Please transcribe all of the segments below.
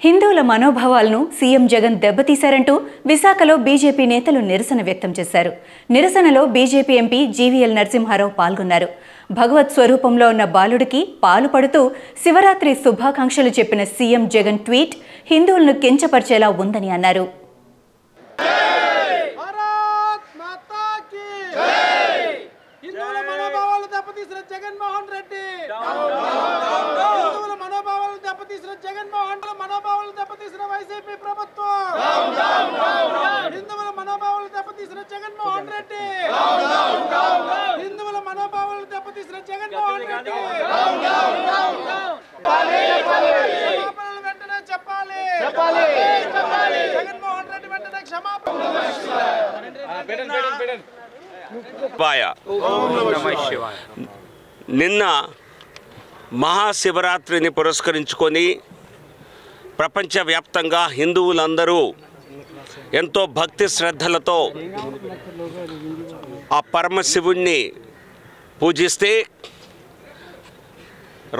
హిందువుల మనోభావాలను సీఎం జగన్ దెబ్బతీశారంటూ విశాఖలో బీజేపీ నేతలు నిరసన వ్యక్తం చేశారు నిరసనలో బీజేపీ ఎంపీ జీవీఎల్ నరసింహారావు పాల్గొన్నారు భగవత్ స్వరూపంలో ఉన్న బాలుడికి పాలు పడుతూ శివరాత్రి శుభాకాంక్షలు చెప్పిన సీఎం జగన్ ట్వీట్ హిందువులను కించపరిచేలా ఉందని అన్నారు జగన్మోహన్ రెడ్డి హిందువుల మనోభావాలు దెబ్బతీసిన జగన్మోహన్ రెడ్డి మనోభావాలు దెబ్బతీసిన వైసీపీ ప్రభుత్వం హిందువుల మనోభావాలు దెబ్బతీసిన జగన్మోహన్ రెడ్డి హిందువుల మనోభావాలు దెబ్బతీసిన జగన్మోహన్ రెడ్డి. వెంటనే చెప్పాలి. జగన్మోహన్ రెడ్డి వెంటనే క్షమాపణ. పాయ నిన్న మహాశివరాత్రిని పురస్కరించుకొని ప్రపంచవ్యాప్తంగా హిందువులందరూ ఎంతో భక్తి శ్రద్ధలతో ఆ పరమశివుణ్ణి పూజిస్తే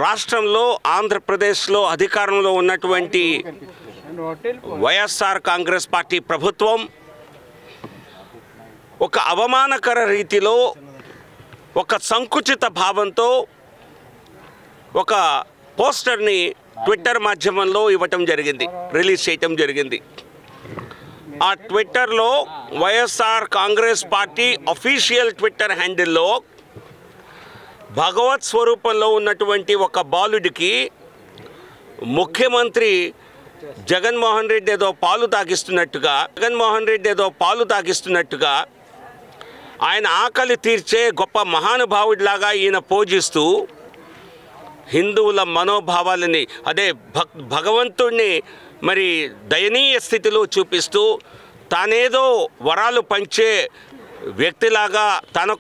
రాష్ట్రంలో ఆంధ్రప్రదేశ్లో అధికారంలో ఉన్నటువంటి వైఎస్ఆర్ కాంగ్రెస్ పార్టీ ప్రభుత్వం ఒక అవమానకర రీతిలో ఒక సంకుచిత భావంతో ఒక పోస్టర్ని ట్విట్టర్ మాధ్యమంలో ఇవ్వటం జరిగింది రిలీజ్ చేయటం జరిగింది. ఆ ట్విట్టర్లో YSR Congress party official Twitter హ్యాండిల్లో భగవత్ స్వరూపంలో ఉన్నటువంటి ఒక బాలుడికి ముఖ్యమంత్రి జగన్మోహన్ రెడ్డి ఏదో పాలు తాగిస్తున్నట్టుగా జగన్మోహన్ రెడ్డి ఏదో పాలు తాగిస్తున్నట్టుగా ఆయన ఆకలి తీర్చే గొప్ప మహానుభావుడిలాగా ఈయన పూజిస్తూ హిందువుల మనోభావాలని అదే భక్ భగవంతుణ్ణి మరి దయనీయ స్థితిలో చూపిస్తూ తానేదో వరాలు పంచే వ్యక్తిలాగా తన